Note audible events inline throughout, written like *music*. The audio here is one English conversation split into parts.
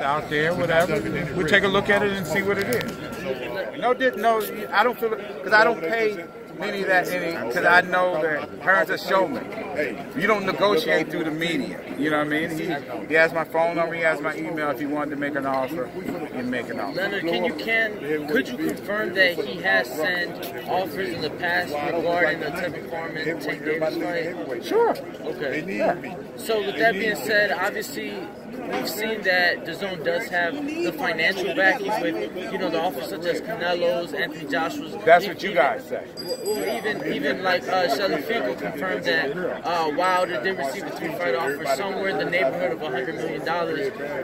out there, whatever. We'll take a look at it and see what it is. No, no, I don't feel because I don't pay any of that any because I know that Hearn's a showman. Hey. You don't negotiate through the media. You know what I mean? He, he has my phone number, he has my email. If he wanted to make an offer, he make an offer. Leonard, can you can could you confirm that he has sent offers in the past regarding the Tevin Farmer Tank Davis fight? Sure. Okay. Yeah. So with that being said, obviously we've seen that DAZN does have the financial backing with, you know, the offers such as Canelo's, Anthony Joshua's. That's what you guys say. Even even like uh, Shelly Finkel confirmed that uh, Wilder did receive a three-fight offer somewhere in the neighborhood of $100 million.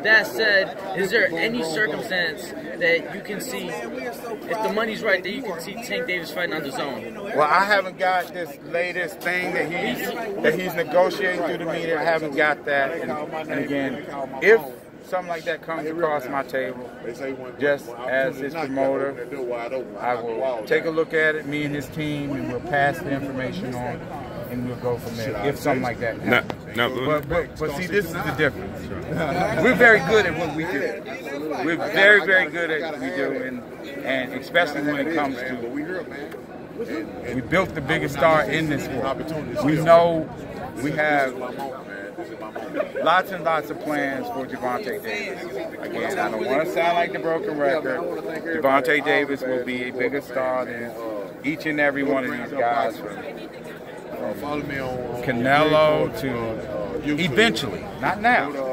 That said, is there any circumstance that you can see, if the money's right, that you can see Tank Davis fighting on DAZN? Well, I haven't got this latest thing that he's that he's negotiating through the media. I haven't got that. And, and again, if something like that comes across my table, just as his promoter, I will take a look at it, me and his team, and we'll pass the information on, and we'll go from there. If something like that happens. No, no, but, but, but see, this is the difference. *laughs* We're very good at what we do. We're very, very good at what we do, and, and especially when it comes to we built the biggest star in this world. We know we have lots and lots of plans for Gervonta Davis. Again, I don't want to sound like the broken record. Gervonta Davis will be a bigger star than each and every one of these guys from, from Canelo to eventually, not now.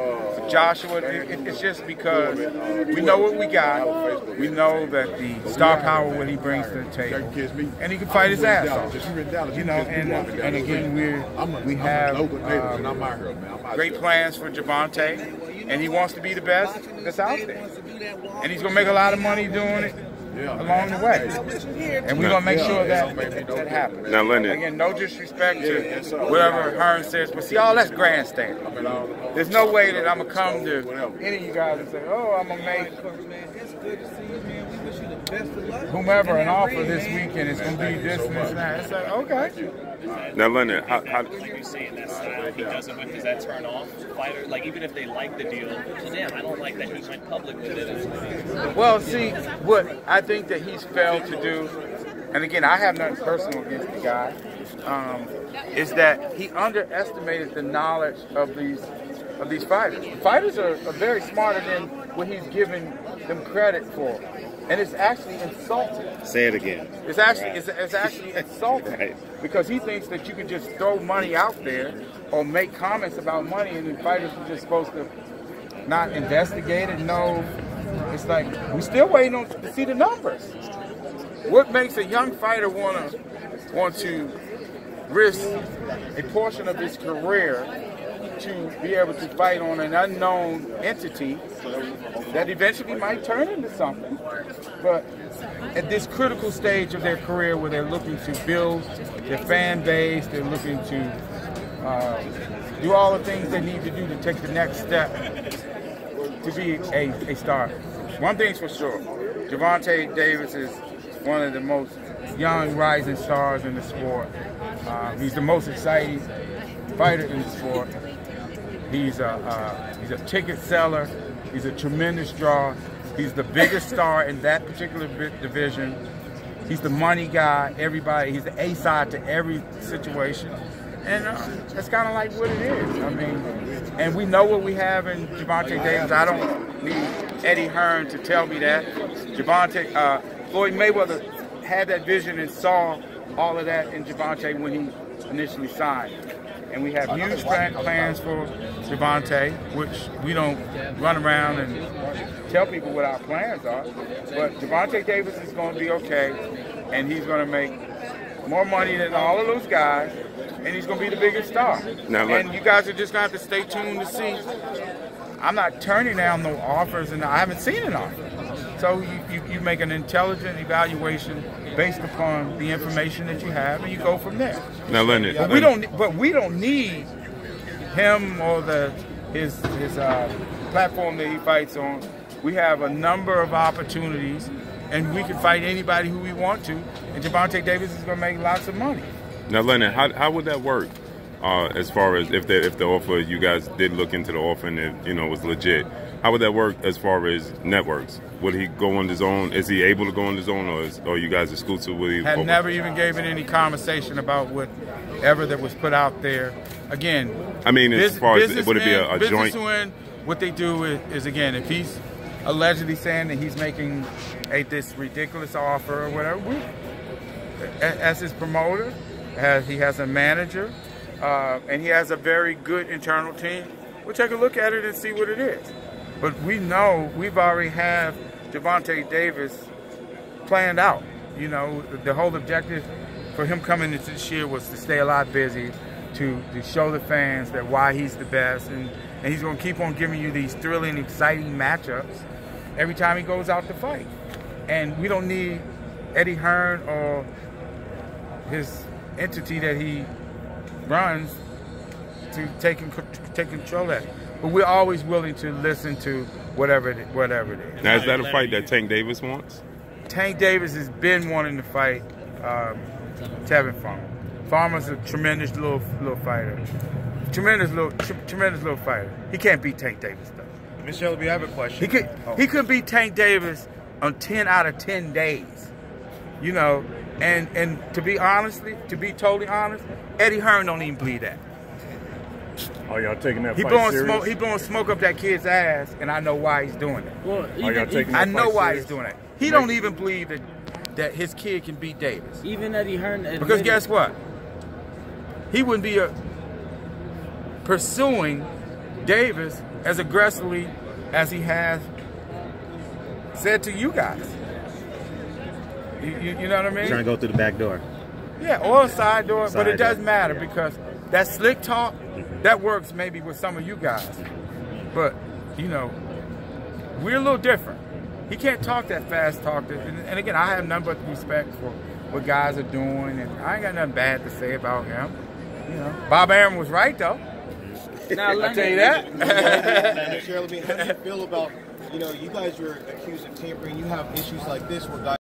Joshua, it, it's just because we know what we got. We know that the star power what he brings to the table, and he can fight his ass off. You know, and and again we we have um, great plans for Gervonta, and he wants to be the best that's out there, and he's gonna make a lot of money doing it along the way. And we're going to make sure that that happens. Now, Lennon. Again, no disrespect to whatever Hearn says, but see, all that's grandstand. There's no way that I'm going to come to any of you guys and say, oh, I'm going to make whomever an offer this weekend. It's going to be this and this and that. It's like, okay. Now, Leonard, how, how like you say in that style he does it with, does that turn off fighter? Like even if they like the deal, so damn, I don't like that he went public with it. Well, see, what I think that he's failed to do, and again, I have nothing personal against the guy, um, is that he underestimated the knowledge of these of these fighters. The fighters are, are very smarter than what he's giving them credit for and it's actually insulting. Say it again. It's actually it's, it's actually insulting *laughs* right. because he thinks that you can just throw money out there or make comments about money, and the fighters are just supposed to not investigate it. No, it's like we're still waiting on to see the numbers. What makes a young fighter want to want to risk a portion of his career to be able to fight on an unknown entity that eventually might turn into something. But at this critical stage of their career where they're looking to build their fan base, they're looking to uh, do all the things they need to do to take the next step to be a, a star. One thing's for sure, Gervonta Davis is one of the most young rising stars in the sport. Uh, he's the most exciting fighter in the sport. He's a uh, he's a ticket seller. He's a tremendous draw. He's the biggest star in that particular division. He's the money guy. Everybody. He's the A side to every situation, and uh, that's kind of like what it is. I mean, and we know what we have in Gervonta Davis. I don't need Eddie Hearn to tell me that. Gervonta uh, Floyd Mayweather had that vision and saw all of that in Gervonta when he initially signed and we have huge plans for Gervonta, which we don't run around and tell people what our plans are. But Gervonta Davis is going to be okay, and he's going to make more money than all of those guys, and he's going to be the biggest star. Now, and you guys are just going to have to stay tuned to see. I'm not turning down no offers, and I haven't seen an offer. So you, you, you, make an intelligent evaluation based upon the information that you have, and you go from there. Now, Leonard, but we don't. But we don't need him or the his his uh, platform that he fights on. We have a number of opportunities, and we can fight anybody who we want to. And Gervonta Davis is going to make lots of money. Now, Leonard, how how would that work? Uh, as far as if the if the offer you guys did look into the offer and it you know was legit, How would that work as far as networks? Would he go on his own? Is he able to go on his own, or is, are you guys exclusive with him? Had never even gave it any conversation about whatever that was put out there. Again, I mean, as far as would it be a, a joint? what they do is, is again, if he's allegedly saying that he's making a this ridiculous offer or whatever, we, as his promoter, has he has a manager, uh, and he has a very good internal team. We'll take a look at it and see what it is. But we know we've already have Gervonta Davis planned out. You know, the whole objective for him coming into this year was to stay a lot busy, to, to show the fans that why he's the best, and, and he's going to keep on giving you these thrilling, exciting matchups every time he goes out to fight. And we don't need Eddie Hearn or his entity that he runs to take, take control of it. But we're always willing to listen to whatever it, whatever it is. Now, is that a fight that Tank Davis wants? Tank Davis has been wanting to fight um, Tevin Farmer. Farmer's a tremendous little little fighter. Tremendous little tr- tremendous little fighter. He can't beat Tank Davis though. Mr. Shelby, I have a question. He could Oh. he could beat Tank Davis on ten out of ten days. You know, and and to be honestly, to be totally honest, Eddie Hearn don't even believe that. Are y'all taking that He fight blowing serious? smoke he blowing smoke up that kid's ass, and I know why he's doing it. Well, Are y'all even, taking I know why serious? he's doing it. He don't even believe that that his kid can beat Davis. even Eddie Hearn Because guess what? He wouldn't be uh pursuing Davis as aggressively as he has said to you guys. You, you, you know what I mean? Trying to go through the back door. Yeah, or a side door, but it doesn't door. matter because that slick talk, that works maybe with some of you guys. But, you know, we're a little different. He can't talk that fast talk. That, and, and again, I have nothing but respect for what guys are doing, and I ain't got nothing bad to say about him. You know, Bob Arum was right though. Now, I'll tell you that. Cheryl, I how do you feel about, you know, you guys were accused of tampering. You have issues like this where guys